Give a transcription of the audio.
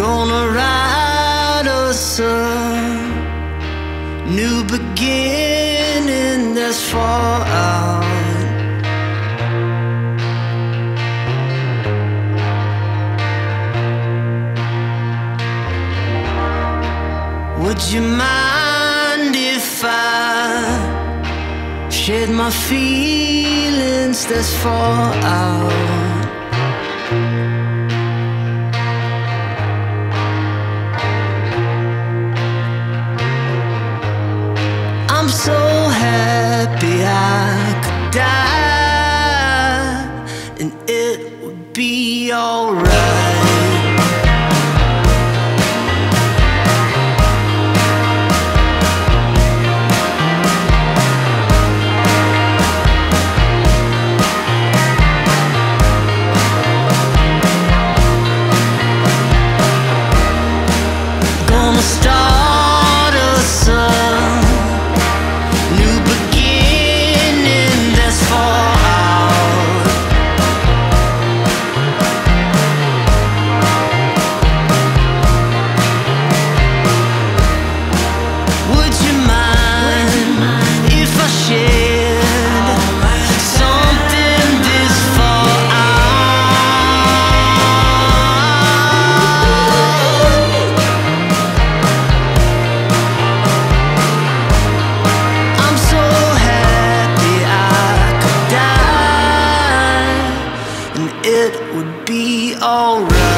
Gonna write us a new beginning that's far out. Would you mind if I shared my feelings that's far out? So happy I could die and it would be alright. It would be alright.